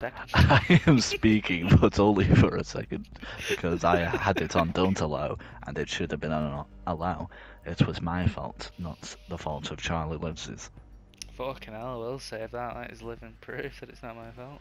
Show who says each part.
Speaker 1: I am speaking, but only for a second, because I had it on don't allow, and it should have been on allow. It was my fault, not the fault of Charlie Lives's.
Speaker 2: Fucking hell, I will save that. That is living proof that it's not my fault.